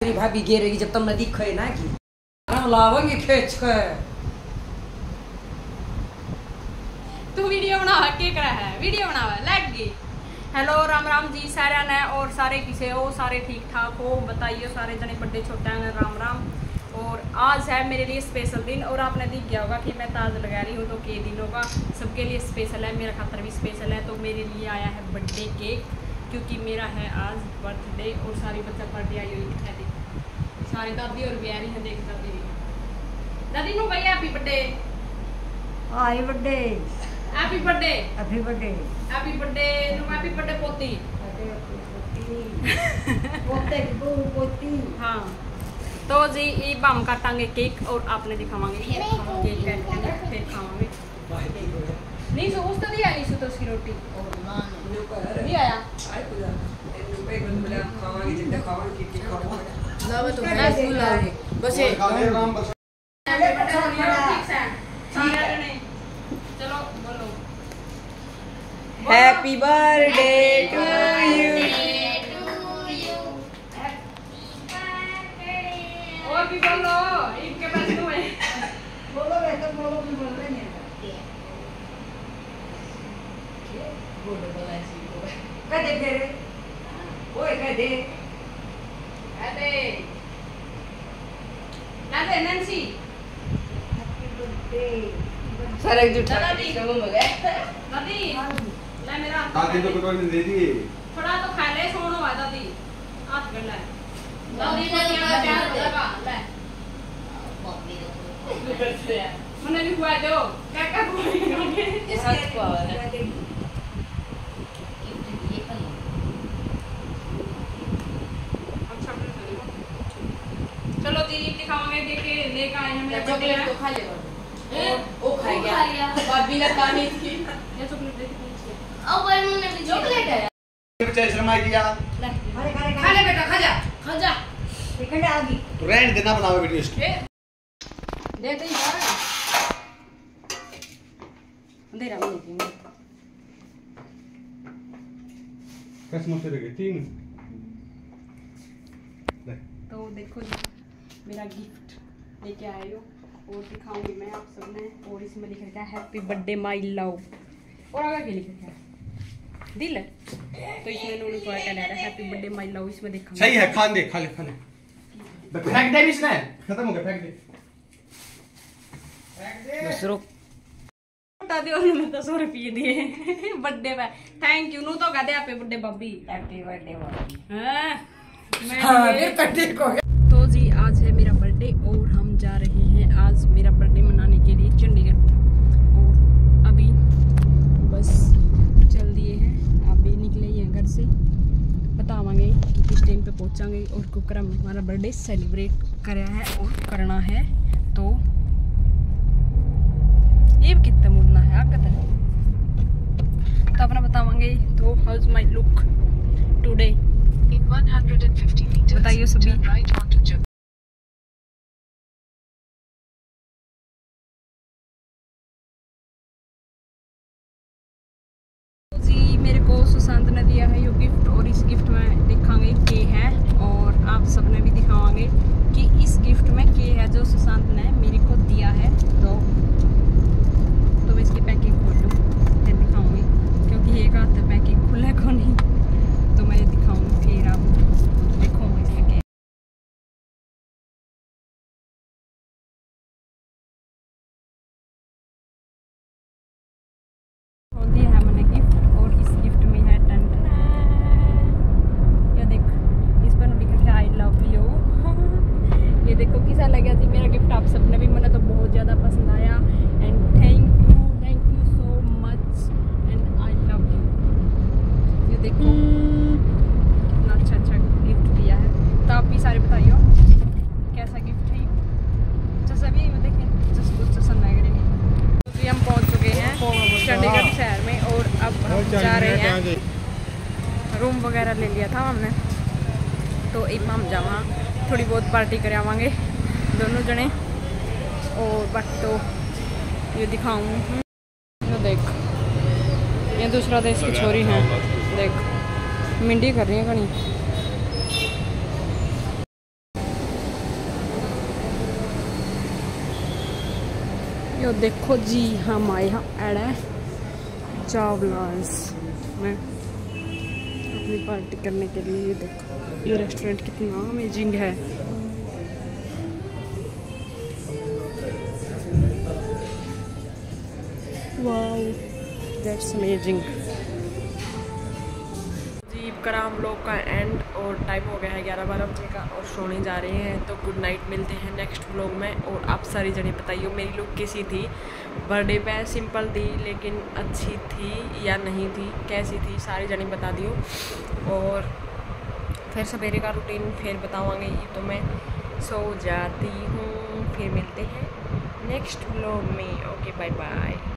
मेरी भाभी गिरेगी जब तुम न दिखे ना कि? हम लावेंगे खींच के तू वीडियो बना, के करा है? वीडियो बनावा लग गई हेलो राम राम जी, सारे ने और सारे किसे? हो सारे ठीक ठाक हो? बताइए सारे जने बड़े छोटे हैं, राम राम। और आज है मेरे लिए स्पेशल दिन, और आपने देख गया होगा कि मैं ताज लगा रही हूँ तो के दिन होगा? सबके लिए स्पेशल है, मेरा खातर भी स्पेशल है तो मेरे लिए आया है बर्थडे केक क्योंकि मेरा है आज बर्थडे और सारी बच्चा बर्थडे आई हुई है। देख सारे दादी और ब्यारी है देख दादी दादी नु भाई happy birthday hi birthday happy birthday happy birthday happy birthday नु हैप्पी बर्थडे पोती। पोते। को पोती। हाँ। तो जी ये बम काटांगे केक और आपने दिखावांगे। केक केक फिर खावांगे। नहीं सो उस तो दिया नहीं सो तो उसकी रोटी। नहीं आया? लावा तो मैं स्कूल लाऊँगी बस ये हैप्पी बर्थडे टू यू और भी बोलो इनके पास क्यों है बोलो बेटा बोलो भी बोल रहे हैं बोलो बोला ऐसे कदे Cadê Tere? Oi, cadê? Cadê? Cadê, Nancy? एक जुटा नदी नदी ले मेरा दादी तो कुछ दे दी थोड़ा तो खा ले सोनो वा दादी। हाथ कर ले दादी ने क्या प्यार लगा ले। मैंने भी हुआ दो। क्या क्या बोल रही हो? ये साथ को आ रहा है चलो जी इतने खाओगे देखे लेके आए हैं चॉकलेट तो खा लेगा वो खा गया। और बिना खाने थी ये चॉकलेट देखे अब भाई मैंने भी चॉकलेट है। बच्चा शर्मा किया। अरे अरे खा ले बेटा खा जा। खा जा। सेकंड आ गई तो रेंट देना बनावे वीडियो इसकी। दे। दे तो यार दे रहा हूँ मैं कसम से लगे तो देखो जी। मेरा गिफ्ट लेके आए हो। और दिखाऊँगी मैं आप सबने और इसमें लिख रखा है हैप्पी बर्थडे माई लव और आगे क्या लिख रखा है दिल तो इसमें उन्होंने कहा क्या रहा है हैप्पी बर्थडे माई लव इसमें देखा सही है खान दे खा ले खा ले। फेंक दे इसने खत्म हो गया फेंक दे बस रुक बता दो उन्होंने तो सौ रुपये दिए। बर्थडे पे। थैंक यू नू तो कहते happy birthday Babbi happy birthday Babbi हाँ। मैं ये कटिंग हो गया। जी आज है मेरा बर्थडे और हम जा रहे हैं आज मेरा बर्थडे मनाने के लिए चंडीगढ़ और अभी बस चल दिए हैं। आप भी निकले ही घर से। बतावांगे कि किस टाइम पे पहुंचांगे और कुकर हम हमारा बर्थडे सेलिब्रेट करा है और करना है। तो ये भी कितना मुड़ना है आगे तक तो अपना बतावांगे तो how's my look today In 150 meters, बताइए सभी। सुशांत ने दिया है, ये गिफ्ट और इस गिफ्ट में दिखाएँगे के है और आप सबने भी दिखावांगे कि इस गिफ्ट में के है जो सुशांत ने मेरे को दिया है। तो मैं इसकी पैकिंग खोल लूँ फिर दिखाऊँगी क्योंकि एक हाथ से पैकिंग खुले को नहीं तो मैं ये दिखाऊँगी फिर आप देखो इसमें क्या खोल दिया है मैंने गिफ्ट और इस गिफ्ट में है टन ये देख इस पर लिखा है आई लव यू ये देखो कैसा लगा जी मेरा गिफ्ट आप सबने भी मैंने तो बहुत ज़्यादा पसंद आया and thank you thank you so much and I love you ये देखो। कितना अच्छा अच्छा गिफ्ट दिया है। तो आप भी सारे बताइए कैसा गिफ्ट है ये? जैसा भी देखें जैसे कुछ पसंद आएगा नहीं तो हम पहुँच चुके हैं चंडीगढ़ शहर में और अब हम जा रहे हैं। रूम वगैरह ले लिया था हमने। तो एक हम जावा थोड़ी बहुत पार्टी कर आवांगे दोनों जने। और बट तो ये दिखाऊँ। देख ये दूसरा देश की छोरी है। देख, मिंडी कर रही है घनी यो देखो जी, हम आए हम एड है चावलांस। में अपनी पार्टी करने के लिए देखो, ये रेस्टोरेंट कितना अमेजिंग है। वाओ दैट्स अमेजिंग करा हम लोग का एंड और टाइम हो गया है ग्यारह बारह बजे का और सोने जा रहे हैं तो गुड नाइट मिलते हैं नेक्स्ट व्लॉग में और आप सारी जने बताइए मेरी लुक कैसी थी? बर्थडे पे सिंपल थी, लेकिन अच्छी थी या नहीं थी, कैसी थी, सारी जने बता दियो। और फिर सवेरे का रूटीन फिर बताऊँगी तो मैं सो जाती हूँ, फिर मिलते हैं नेक्स्ट व्लॉग में ओके बाय बाय